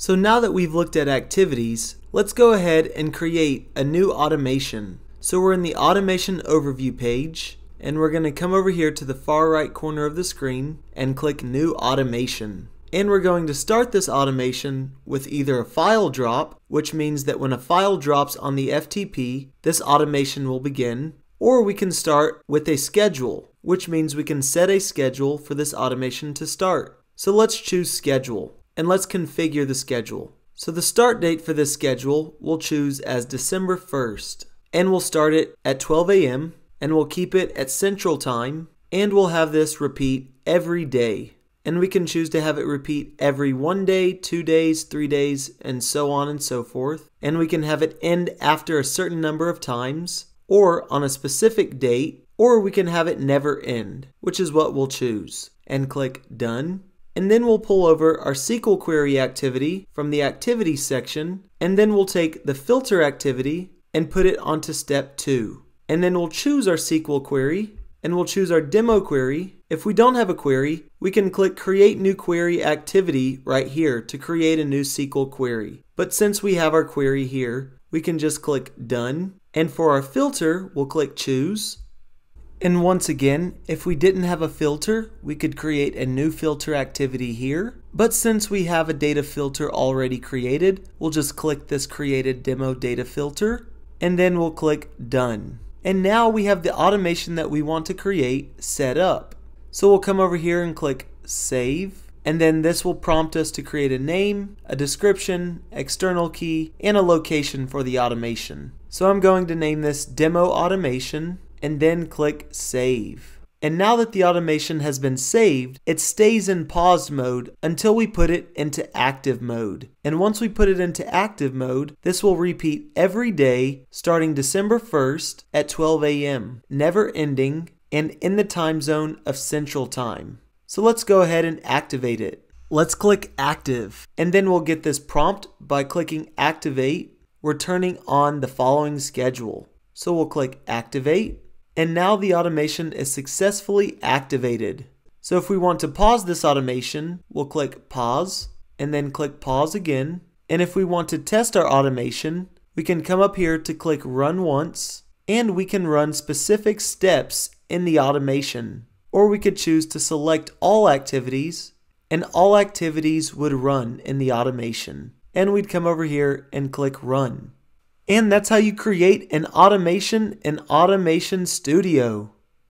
So now that we've looked at activities, let's go ahead and create a new automation. So we're in the automation overview page and we're going to come over here to the far right corner of the screen and click new automation. And we're going to start this automation with either a file drop, which means that when a file drops on the FTP, this automation will begin, or we can start with a schedule, which means we can set a schedule for this automation to start. So let's choose schedule and let's configure the schedule. So the start date for this schedule we'll choose as December 1st and we'll start it at 12 a.m. and we'll keep it at central time and we'll have this repeat every day. And we can choose to have it repeat every one day, two days, three days, and so on and so forth. And we can have it end after a certain number of times, or on a specific date, or we can have it never end, which is what we'll choose. And click Done and then we'll pull over our SQL query activity from the activity section, and then we'll take the filter activity and put it onto step two. And then we'll choose our SQL query, and we'll choose our demo query. If we don't have a query, we can click create new query activity right here to create a new SQL query. But since we have our query here, we can just click done. And for our filter, we'll click choose. And once again, if we didn't have a filter, we could create a new filter activity here. But since we have a data filter already created, we'll just click this created demo data filter and then we'll click done. And now we have the automation that we want to create set up. So we'll come over here and click save and then this will prompt us to create a name, a description, external key, and a location for the automation. So I'm going to name this demo automation and then click Save. And now that the automation has been saved, it stays in paused mode until we put it into active mode. And once we put it into active mode, this will repeat every day starting December 1st at 12 a.m., never ending, and in the time zone of Central Time. So let's go ahead and activate it. Let's click Active, and then we'll get this prompt by clicking Activate. We're turning on the following schedule. So we'll click Activate, and now the automation is successfully activated. So if we want to pause this automation, we'll click pause and then click pause again. And if we want to test our automation, we can come up here to click run once and we can run specific steps in the automation. Or we could choose to select all activities and all activities would run in the automation. And we'd come over here and click run. And that's how you create an automation in Automation Studio.